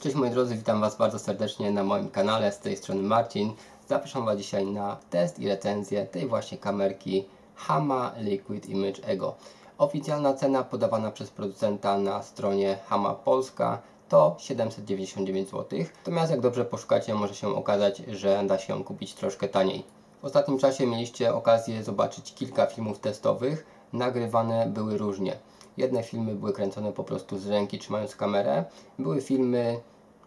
Cześć moi drodzy, witam Was bardzo serdecznie na moim kanale, z tej strony Marcin. Zapraszam Was dzisiaj na test i recenzję tej właśnie kamerki Hama Liquid Image Ego. Oficjalna cena podawana przez producenta na stronie Hama Polska to 799 zł. Natomiast jak dobrze poszukacie, może się okazać, że da się ją kupić troszkę taniej. W ostatnim czasie mieliście okazję zobaczyć kilka filmów testowych. Nagrywane były różnie. Jedne filmy były kręcone po prostu z ręki trzymając kamerę. Były filmy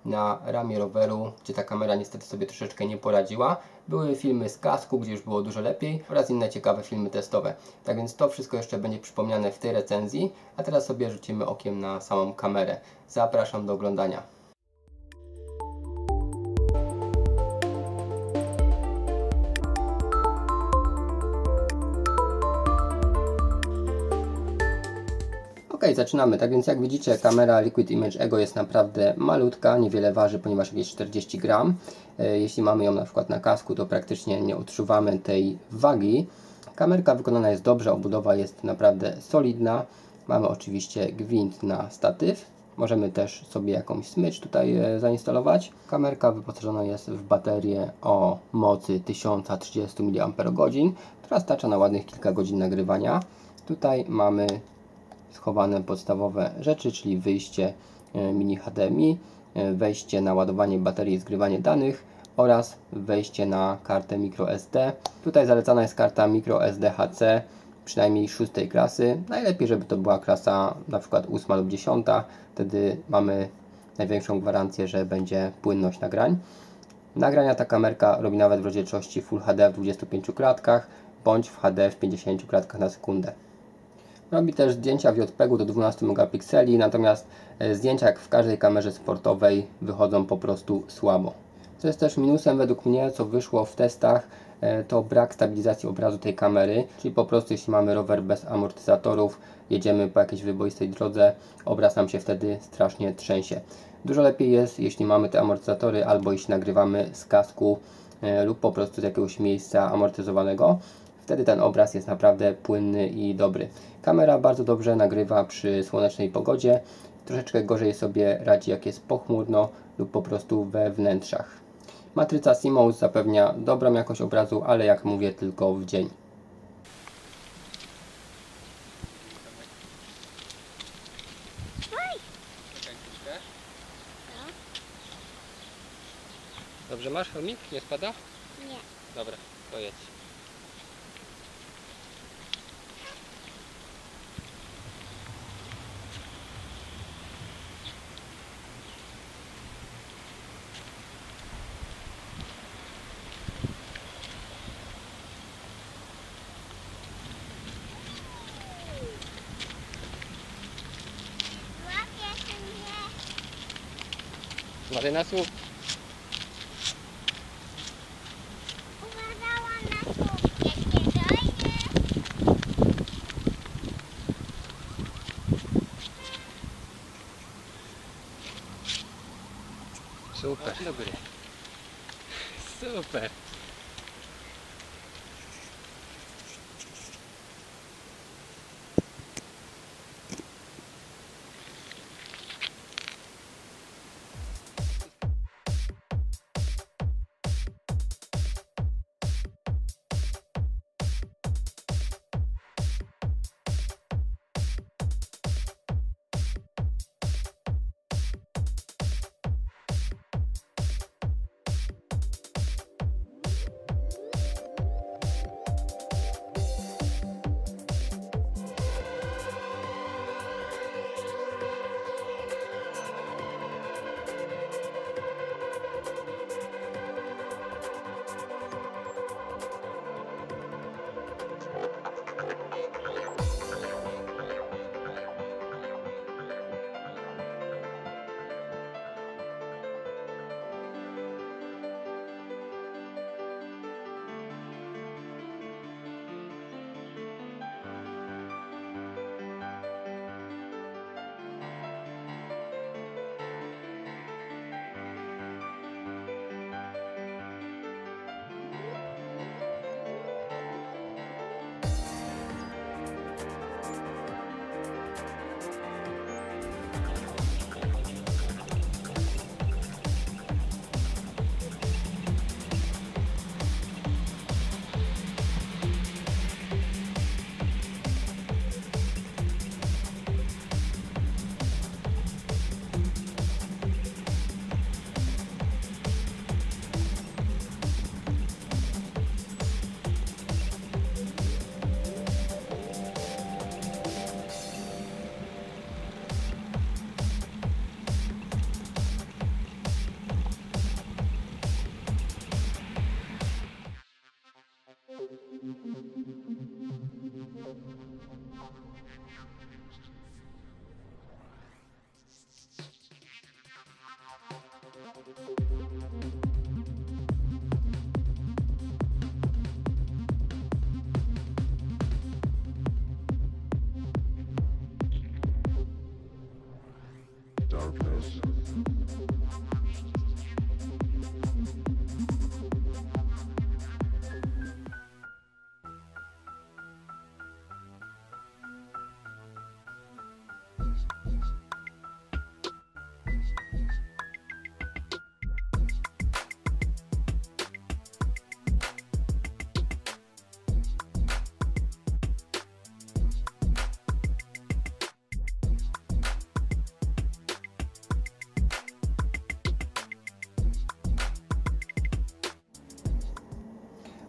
na ramię roweru, gdzie ta kamera niestety sobie troszeczkę nie poradziła. Były filmy z kasku, gdzie już było dużo lepiej oraz inne ciekawe filmy testowe. Tak więc to wszystko jeszcze będzie przypomniane w tej recenzji, a teraz sobie rzucimy okiem na samą kamerę. Zapraszam do oglądania. Ok, zaczynamy. Tak więc jak widzicie kamera Liquid Image Ego jest naprawdę malutka, niewiele waży, ponieważ jakieś 40 gram. E, jeśli mamy ją na przykład na kasku, to praktycznie nie odczuwamy tej wagi. Kamerka wykonana jest dobrze, obudowa jest naprawdę solidna. Mamy oczywiście gwint na statyw. Możemy też sobie jakąś smycz tutaj e, zainstalować. Kamerka wyposażona jest w baterię o mocy 1030 mAh, która starcza na ładnych kilka godzin nagrywania. Tutaj mamy schowane podstawowe rzeczy, czyli wyjście e, mini HDMI, e, wejście na ładowanie baterii i zgrywanie danych oraz wejście na kartę microSD. Tutaj zalecana jest karta microSD HC, przynajmniej szóstej klasy. Najlepiej, żeby to była klasa na przykład 8 lub 10, wtedy mamy największą gwarancję, że będzie płynność nagrań. Nagrania ta kamerka robi nawet w rozdzielczości Full HD w 25 klatkach bądź w HD w 50 klatkach na sekundę. Robi też zdjęcia w JPEG do 12 megapikseli, natomiast e, zdjęcia jak w każdej kamerze sportowej wychodzą po prostu słabo. Co jest też minusem według mnie, co wyszło w testach, e, to brak stabilizacji obrazu tej kamery, czyli po prostu jeśli mamy rower bez amortyzatorów, jedziemy po jakiejś wyboistej drodze, obraz nam się wtedy strasznie trzęsie. Dużo lepiej jest, jeśli mamy te amortyzatory, albo jeśli nagrywamy z kasku e, lub po prostu z jakiegoś miejsca amortyzowanego, Wtedy ten obraz jest naprawdę płynny i dobry. Kamera bardzo dobrze nagrywa przy słonecznej pogodzie. Troszeczkę gorzej sobie radzi jak jest pochmurno lub po prostu we wnętrzach. Matryca CMOS zapewnia dobrą jakość obrazu, ale jak mówię tylko w dzień. Dobrze masz chomik? Nie spada? Nie. Dobra, to jedź. nasu. Super. Super.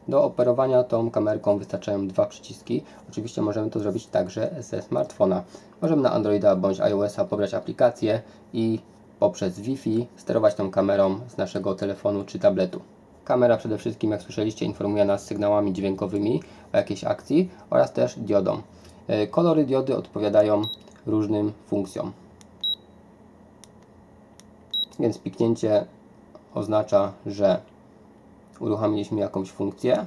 Do operowania tą kamerką wystarczają dwa przyciski. Oczywiście możemy to zrobić także ze smartfona. Możemy na Androida bądź iOS-a pobrać aplikację i poprzez Wi-Fi sterować tą kamerą z naszego telefonu czy tabletu. Kamera przede wszystkim, jak słyszeliście, informuje nas sygnałami dźwiękowymi o jakiejś akcji oraz też diodą. E, Kolory diody odpowiadają różnym funkcjom. Więc piknięcie oznacza, że uruchomiliśmy jakąś funkcję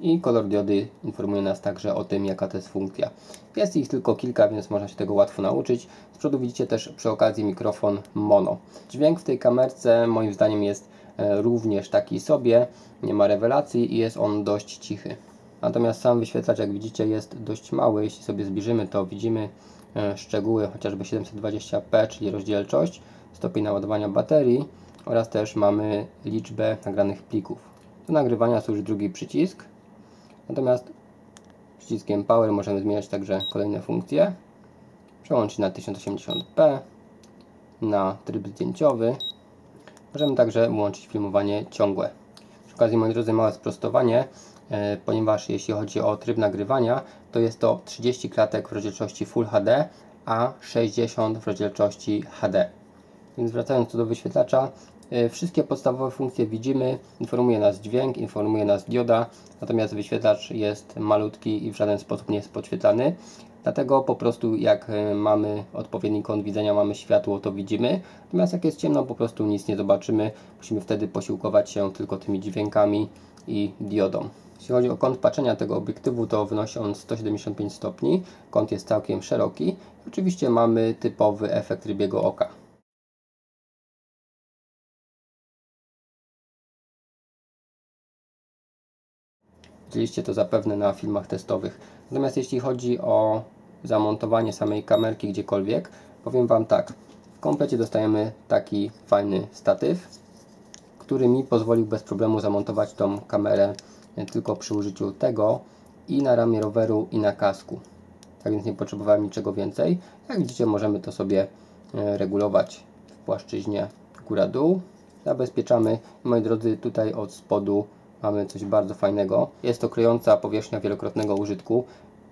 i kolor diody informuje nas także o tym, jaka to jest funkcja. Jest ich tylko kilka, więc można się tego łatwo nauczyć. Z przodu widzicie też przy okazji mikrofon mono. Dźwięk w tej kamerce moim zdaniem jest e, również taki sobie, nie ma rewelacji i jest on dość cichy. Natomiast sam wyświetlacz, jak widzicie, jest dość mały. Jeśli sobie zbliżymy, to widzimy e, szczegóły, chociażby 720p, czyli rozdzielczość, stopień naładowania baterii oraz też mamy liczbę nagranych plików. Do nagrywania służy drugi przycisk, natomiast przyciskiem Power możemy zmieniać także kolejne funkcje. Przełączyć na 1080p, na tryb zdjęciowy. Możemy także włączyć filmowanie ciągłe. Przy okazji, moi drodzy, małe sprostowanie, e, ponieważ jeśli chodzi o tryb nagrywania, to jest to 30 klatek w rozdzielczości Full HD, a 60 w rozdzielczości HD. Więc wracając tu do wyświetlacza, wszystkie podstawowe funkcje widzimy, informuje nas dźwięk, informuje nas dioda, natomiast wyświetlacz jest malutki i w żaden sposób nie jest podświetlany. Dlatego po prostu jak y, mamy odpowiedni kąt widzenia, mamy światło, to widzimy. Natomiast jak jest ciemno, po prostu nic nie zobaczymy. Musimy wtedy posiłkować się tylko tymi dźwiękami i diodą. Jeśli chodzi o kąt patrzenia tego obiektywu, to wynosi on 175 stopni. Kąt jest całkiem szeroki. Oczywiście mamy typowy efekt rybiego oka. Widzieliście to zapewne na filmach testowych. Natomiast jeśli chodzi o zamontowanie samej kamerki gdziekolwiek, powiem Wam tak. W komplecie dostajemy taki fajny statyw, który mi pozwolił bez problemu zamontować tą kamerę tylko przy użyciu tego i na ramię roweru i na kasku. Tak więc nie potrzebowałem niczego więcej. Jak widzicie możemy to sobie e, regulować w płaszczyźnie góra-dół. Zabezpieczamy. Moi drodzy, tutaj od spodu mamy coś bardzo fajnego. Jest to kryjąca powierzchnia wielokrotnego użytku.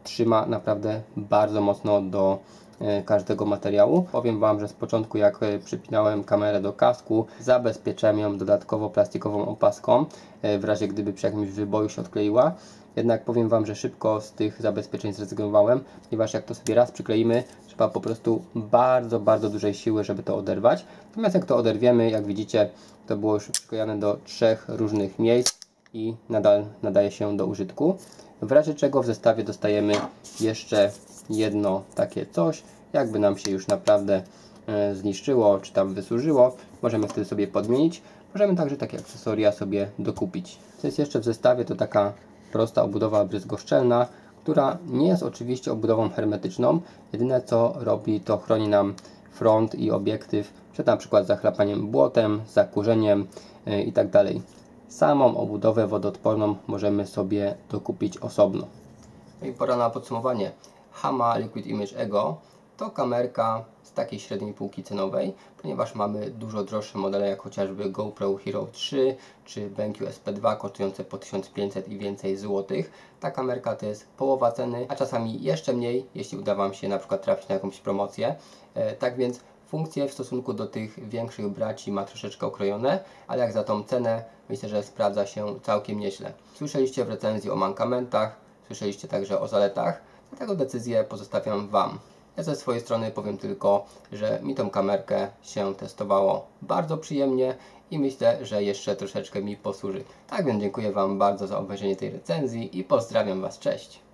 Trzyma naprawdę bardzo mocno do e, każdego materiału. Powiem Wam, że z początku jak e, przypinałem kamerę do kasku, zabezpieczałem ją dodatkowo plastikową opaską, e, w razie gdyby przy jakimś wyboju się odkleiła. Jednak powiem Wam, że szybko z tych zabezpieczeń zrezygnowałem, ponieważ jak to sobie raz przykleimy, trzeba po prostu bardzo, bardzo dużej siły, żeby to oderwać. Natomiast jak to oderwiemy, jak widzicie, to było już przyklejone do trzech różnych miejsc i nadal nadaje się do użytku. W razie czego w zestawie dostajemy jeszcze jedno takie coś, jakby nam się już naprawdę e, zniszczyło, czy tam wysłużyło, możemy wtedy sobie podmienić. Możemy także takie akcesoria sobie dokupić. Co jest jeszcze w zestawie, to taka prosta obudowa bryzgoszczelna, która nie jest oczywiście obudową hermetyczną. Jedyne co robi, to chroni nam front i obiektyw przed na przykład zachlapaniem błotem, zakurzeniem yy, itd. Samą obudowę wodoodporną możemy sobie dokupić osobno. No i pora na podsumowanie. Hama Liquid Image Ego to kamerka z takiej średniej półki cenowej, ponieważ mamy dużo droższe modele, jak chociażby GoPro Hero 3 czy BenQ SP2 kosztujące po 1500 i więcej złotych. Ta kamerka to jest połowa ceny, a czasami jeszcze mniej, jeśli uda Wam się na przykład trafić na jakąś promocję. E, tak więc funkcje w stosunku do tych większych braci ma troszeczkę okrojone, ale jak za tą cenę myślę, że sprawdza się całkiem nieźle. Słyszeliście w recenzji o mankamentach, słyszeliście także o zaletach, dlatego decyzję pozostawiam Wam. Ja ze swojej strony powiem tylko, że mi tą kamerkę się testowało bardzo przyjemnie i myślę, że jeszcze troszeczkę mi posłuży. Tak więc dziękuję Wam bardzo za obejrzenie tej recenzji i pozdrawiam Was, cześć!